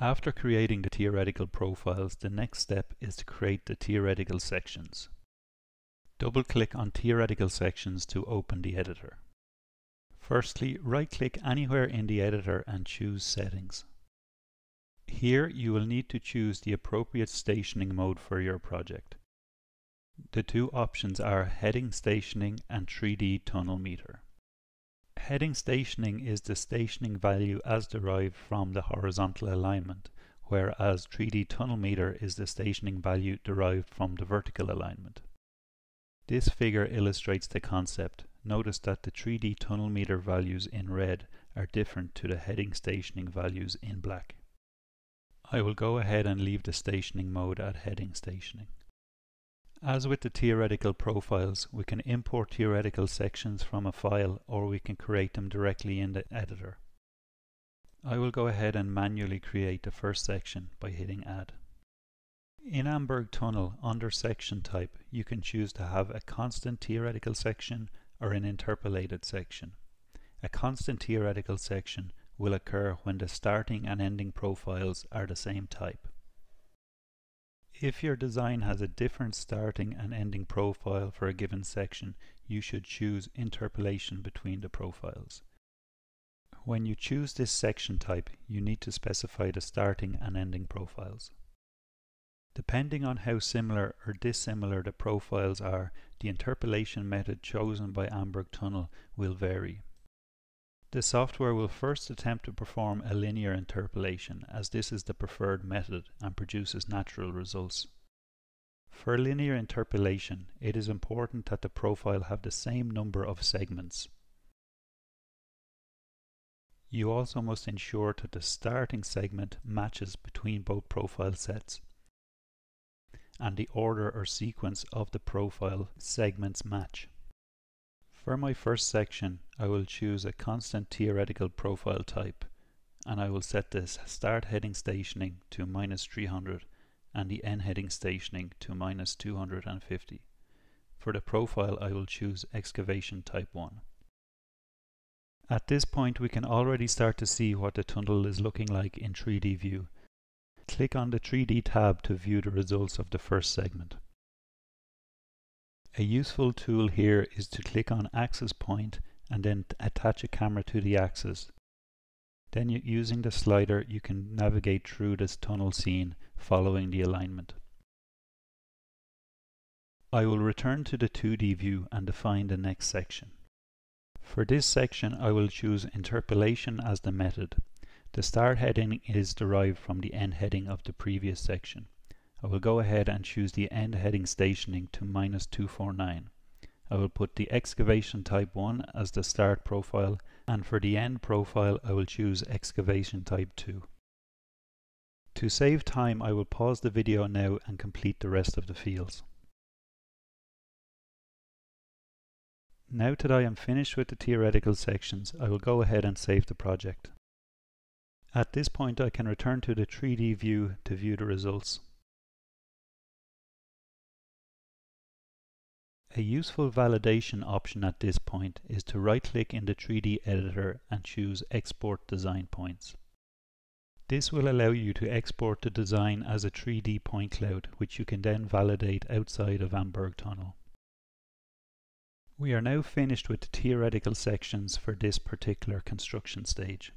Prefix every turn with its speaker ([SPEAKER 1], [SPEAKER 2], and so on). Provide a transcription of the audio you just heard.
[SPEAKER 1] After creating the theoretical profiles, the next step is to create the theoretical sections. Double-click on Theoretical Sections to open the editor. Firstly, right-click anywhere in the editor and choose Settings. Here you will need to choose the appropriate stationing mode for your project. The two options are Heading Stationing and 3D Tunnel Meter. Heading stationing is the stationing value as derived from the horizontal alignment, whereas 3D tunnel meter is the stationing value derived from the vertical alignment. This figure illustrates the concept. Notice that the 3D tunnel meter values in red are different to the heading stationing values in black. I will go ahead and leave the stationing mode at heading stationing. As with the theoretical profiles, we can import theoretical sections from a file or we can create them directly in the editor. I will go ahead and manually create the first section by hitting add. In Amberg Tunnel, under section type, you can choose to have a constant theoretical section or an interpolated section. A constant theoretical section will occur when the starting and ending profiles are the same type. If your design has a different starting and ending profile for a given section, you should choose interpolation between the profiles. When you choose this section type, you need to specify the starting and ending profiles. Depending on how similar or dissimilar the profiles are, the interpolation method chosen by Amberg Tunnel will vary. The software will first attempt to perform a linear interpolation as this is the preferred method and produces natural results. For linear interpolation, it is important that the profile have the same number of segments. You also must ensure that the starting segment matches between both profile sets and the order or sequence of the profile segments match. For my first section, I will choose a constant theoretical profile type and I will set this start heading stationing to minus 300 and the end heading stationing to minus 250. For the profile I will choose excavation type 1. At this point we can already start to see what the tunnel is looking like in 3D view. Click on the 3D tab to view the results of the first segment. A useful tool here is to click on axis point and then attach a camera to the axis. Then using the slider you can navigate through this tunnel scene following the alignment. I will return to the 2D view and define the next section. For this section I will choose interpolation as the method. The start heading is derived from the end heading of the previous section. I will go ahead and choose the end heading stationing to minus 249. I will put the excavation type 1 as the start profile and for the end profile I will choose excavation type 2. To save time I will pause the video now and complete the rest of the fields. Now that I am finished with the theoretical sections I will go ahead and save the project. At this point I can return to the 3D view to view the results. A useful validation option at this point is to right-click in the 3D editor and choose Export Design Points. This will allow you to export the design as a 3D point cloud which you can then validate outside of Amberg Tunnel. We are now finished with the theoretical sections for this particular construction stage.